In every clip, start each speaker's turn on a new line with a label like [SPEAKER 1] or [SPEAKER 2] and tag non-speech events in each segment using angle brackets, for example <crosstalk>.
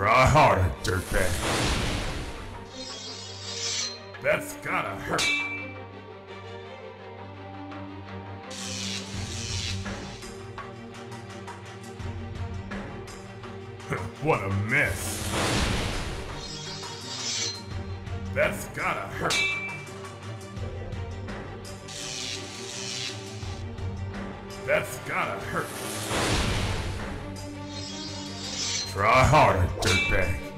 [SPEAKER 1] Try harder, dirtbag. That's gotta hurt. <laughs> what a mess. That's gotta hurt. That's gotta hurt. Try harder, dirtbag.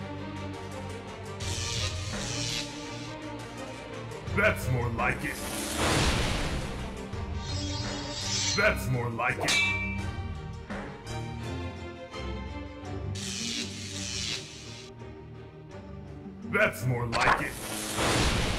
[SPEAKER 1] That's more like it. That's more like it. That's more like it.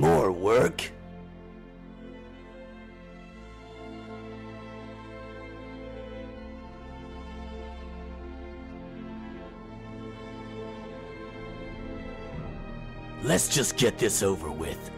[SPEAKER 2] More work? Let's just get this over with.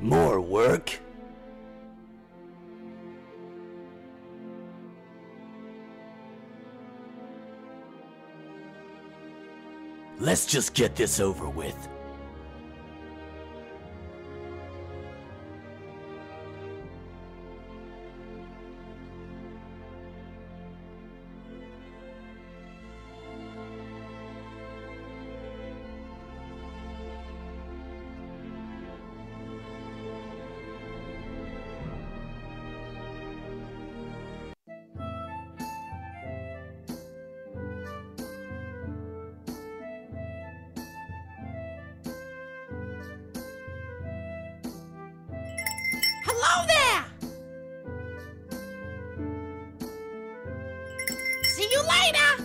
[SPEAKER 2] More work? Let's just get this over with.
[SPEAKER 3] There! See you later!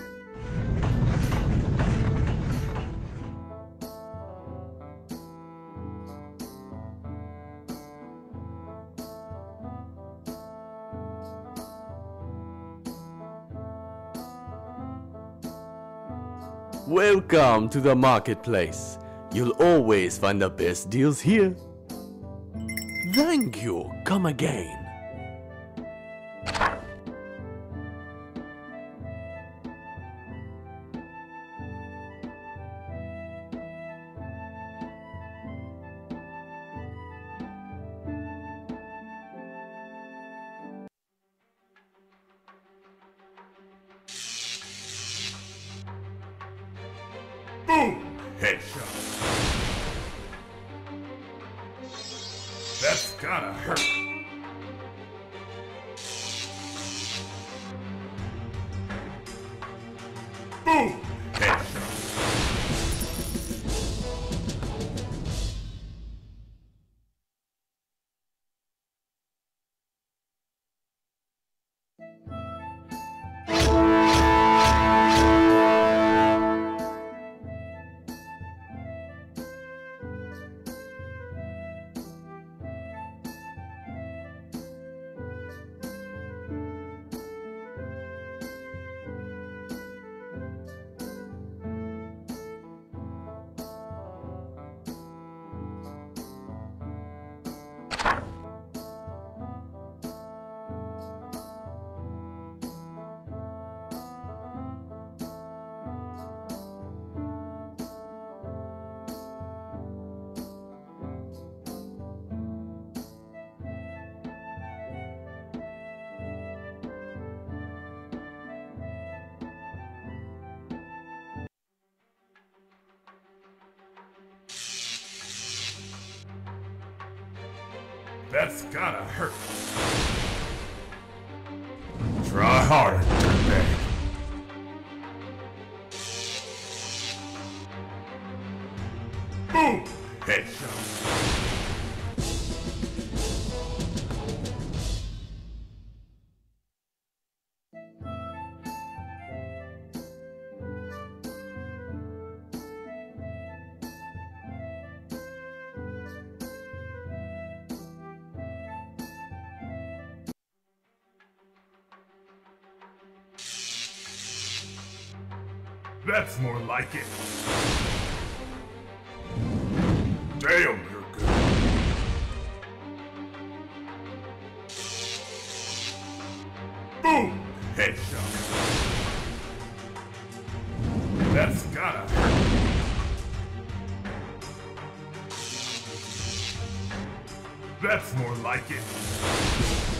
[SPEAKER 4] Welcome to the marketplace. You'll always find the best deals here. Thank you. Come again.
[SPEAKER 1] Boom! Headshot. Gotta hurt. That's gotta hurt. Try harder, That's more like it. Damn, you're good. Boom! Headshot. That's gotta hurt. That's more like it.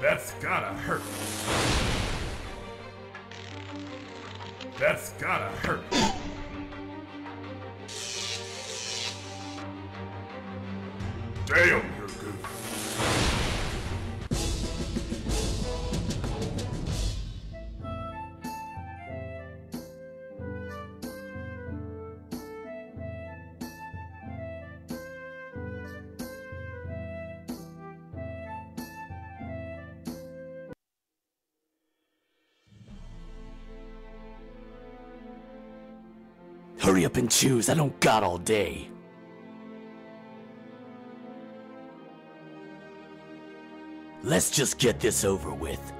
[SPEAKER 1] That's gotta hurt. That's gotta hurt. Damn,
[SPEAKER 2] Hurry up and choose, I don't got all day. Let's just get this over with.